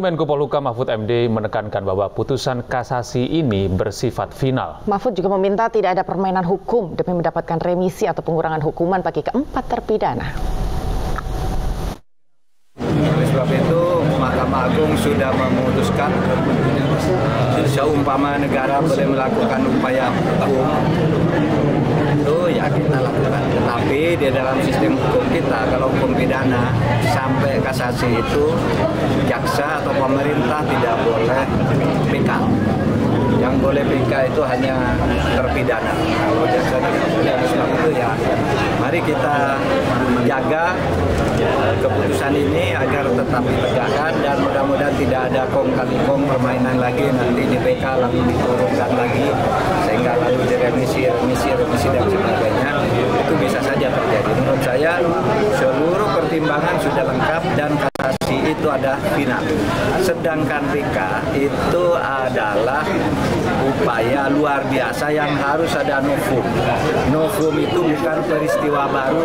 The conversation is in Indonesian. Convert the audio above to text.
Menko Polhuka Mahfud MD menekankan bahwa putusan kasasi ini bersifat final. Mahfud juga meminta tidak ada permainan hukum demi mendapatkan remisi atau pengurangan hukuman bagi keempat terpidana. Oleh sebab itu, Mahkamah Agung sudah memutuskan seumpama negara boleh melakukan upaya hukum itu ya kita lakukan. Di dalam sistem hukum kita, kalau hukum pidana sampai kasasi itu jaksa atau pemerintah tidak boleh PK. Yang boleh PK itu hanya terpidana. Kalau jaksa tidak boleh, sebab itu ya mari kita jaga keputusan ini agar tetap ditegakkan dan mudah-mudahan tidak ada kong kali kong permainan lagi nanti di PK lalu diturunkan lagi sehingga lalu diremisi remisi remisi dan sebagainya saja terjadi. Menurut saya seluruh pertimbangan sudah lengkap dan kasasi itu ada final. Sedangkan PK itu adalah upaya luar biasa yang harus ada novum novum itu bukan peristiwa baru